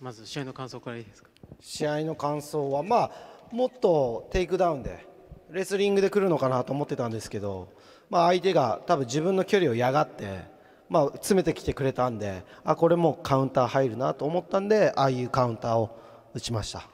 まずまず試合の感想からいいですか？試合の感想は、まあ、もっとテイクダウンでレスリングで来るのかなと思ってたんですけど、まあ、相手が多分自分の距離を嫌がって、まあ、詰めてきてくれたんであこれもカウンター入るなと思ったんでああいうカウンターを打ちました。